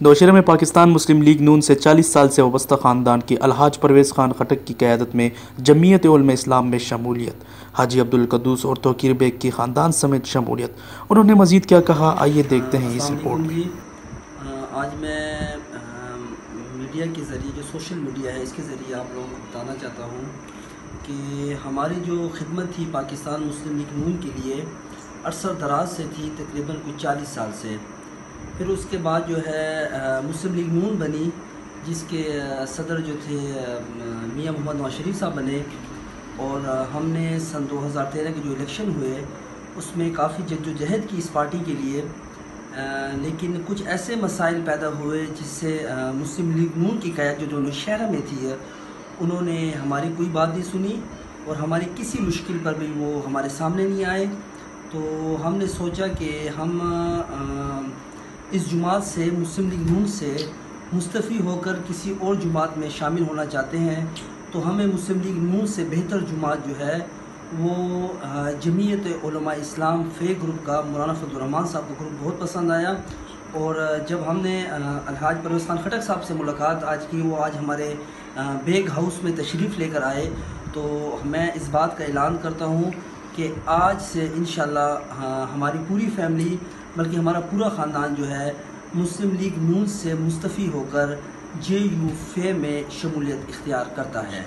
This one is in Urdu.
نوشہرہ میں پاکستان مسلم لیگ نون سے چالیس سال سے وابستہ خاندان کی الحاج پرویز خان خٹک کی قیادت میں جمعیت علم اسلام میں شمولیت۔ حاجی عبدالقدوس اور توقیر بیگ کی خاندان سمیت شمولیت۔ انہوں نے مزید کیا کہا آئیے دیکھتے ہیں اس رپورٹ۔ علیکم جی۔ آ، آج میں میڈیا کے ذریعے جو سوشل میڈیا ہے اس کے ذریعے آپ لوگوں کو بتانا چاہتا ہوں کہ ہماری جو خدمت تھی پاکستان مسلم لیگ نون کے لیے عرصہ دراز سے تھی تقریباً کچھ چالیس سال سے۔ پھر اس کے بعد جو ہے مسلم لیگ نون بنی جس کے صدر جو تھے میاں محمد نواز شریف صاحب بنے۔ اور ہم نے سن دو ہزار تیرہ کے جو الیکشن ہوئے اس میں کافی جد و جہد کی اس پارٹی کے لیے۔ لیکن کچھ ایسے مسائل پیدا ہوئے جس سے مسلم لیگ نون کی قیادت جو دونوں شہرہ میں تھی انہوں نے ہماری کوئی بات نہیں سنی اور ہماری کسی مشکل پر بھی وہ ہمارے سامنے نہیں آئے۔ تو ہم نے سوچا کہ ہم آ، اس جماعت سے، مسلم لیگ نون سے مستفی ہو کر کسی اور جماعت میں شامل ہونا چاہتے ہیں، تو ہمیں مسلم لیگ نون سے بہتر جماعت جو ہے، وہ جمعیت علماء اسلام فے گروپ کا مولانا فضل الرحمان صاحب کا گروپ بہت پسند آیا۔ اور جب ہم نے الحاج پرویز خان خٹک صاحب سے ملاقات، آج کی وہ آج ہمارے بیگ ہاؤس میں تشریف لے کر آئے، تو میں اس بات کا اعلان کرتا ہوں کہ آج سے انشاءاللہ ہماری پوری فیملی بلکہ ہمارا پورا خاندان جو ہے مسلم لیگ نون سے مستفی ہو کر جے یو فے میں شمولیت اختیار کرتا ہے۔